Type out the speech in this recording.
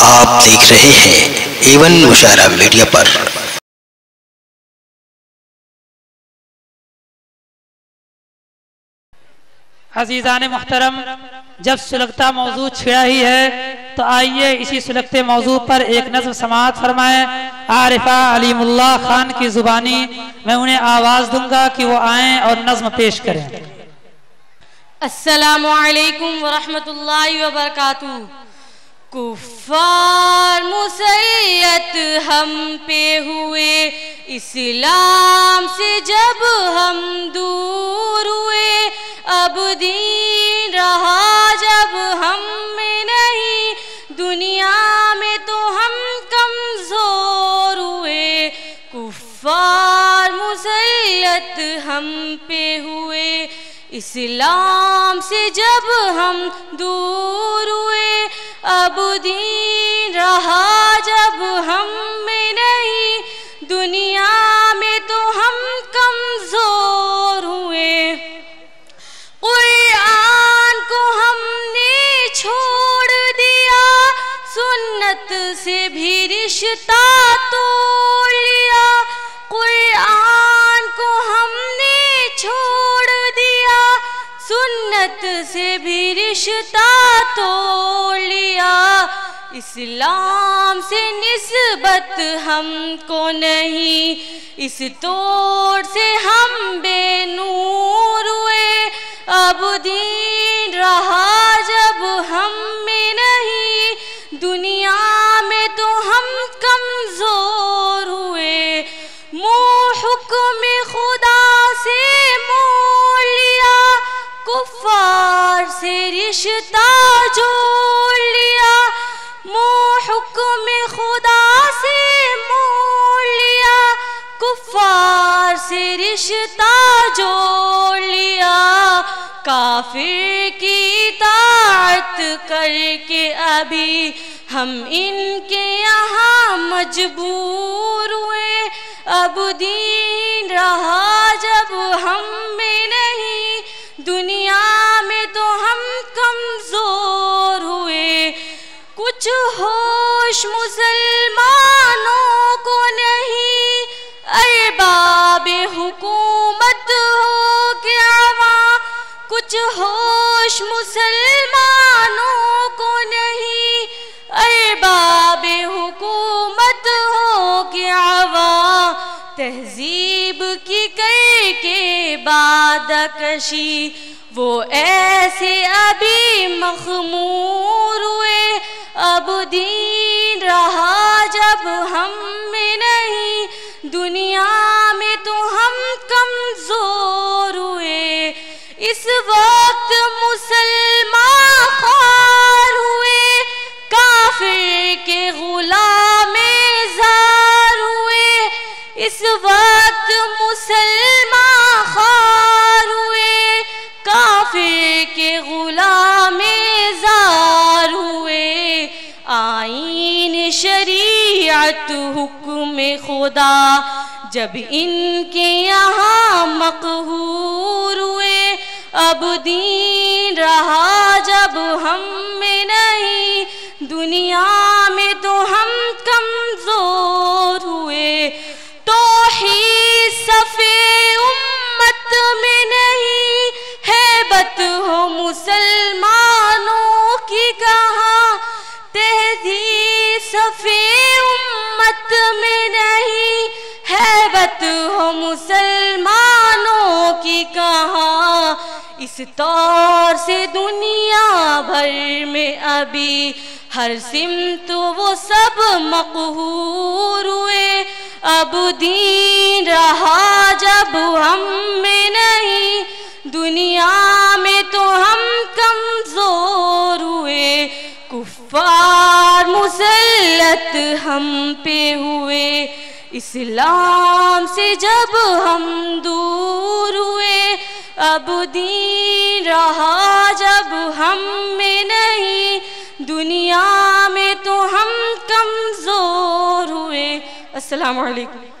आप देख रहे हैं एवन मुशारा मीडिया पर। अजीज़ान मोहतरम जब सुलगता मौजू छिड़ा ही है तो आइए इसी सुलगते मौजू पर एक नज्म समात फरमाए। आरिफा अलीमुल्ला खान की जुबानी मैं उन्हें आवाज़ दूँगा कि वो आए और नज्म पेश करें। अस्सलामुअलैकुम वरहमतुल्लाहि वबरकातुहू। कुफार मुसैयत हम पे हुए। इस्लाम से जब हम दूर हुए, अब दीन रहा जब हम में नहीं। दुनिया में तो हम कमज़ोर हुए। कुफार मुसैयत हम पे हुए। इस्लाम से जब हम दूर हुए अब दीन रहा जब हम में नहीं, दुनिया में तो हम कमज़ोर हुए। कुरान को हमने छोड़ दिया, सुन्नत से भी रिश्ता तोड़ लिया। कुरान को हमने छोड़ दिया, सुन्नत से भी रिश्ता तोड़ इस्लाम से निस्बत हमको नहीं। इस तोड़ से हम बेनूर हुए। अब दीन रहा जब हम में नहीं। दुनिया में तो हम कमज़ोर हुए। मुँह हुक्म खुदा से मोड़ लिया कुफार से रिश्ता जोड़ लिया। से रिश्ता जोड़ लिया। काफिर की तात करके अभी हम इनके यहाँ मजबूर हुए। अब दीन रहा जब हम में नहीं, दुनिया में तो हम कमज़ोर हुए। कुछ होश मुसलमानों अरबाब हुकूमत हो क्या वहाँ कुछ होश मुसलमानों को नहीं। अरबाब हुकूमत हो क्या वहाँ तहजीब की करके बाद कशी। वो ऐसे अभी मखमूर हुए। अब दीन वक्त मुसलमान खार हुए, काफिर के गुलाम जार हुए, इस वक्त मुसलमान खार हुए, काफिर के गुलाम जार हुए। आईन शरीयत हुक्म खुदा, जब इनके यहाँ अब दीन इस तौर से दुनिया भर में अभी हर सिमत वो सब मकहूर हुए। अब दीन रहा जब हम में नहीं, दुनिया में तो हम कमज़ोर हुए। कुफार मुसलत हम पे हुए। इस्लाम से जब हम दूर हुए अब दीन रहा जब हम में नहीं, दुनिया में तो हम कमज़ोर हुए। अस्सलाम वालेकुम